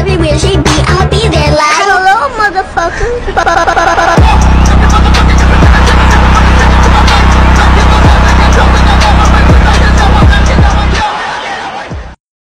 Let me where she be, I'll be there, like. Hello, motherfucker.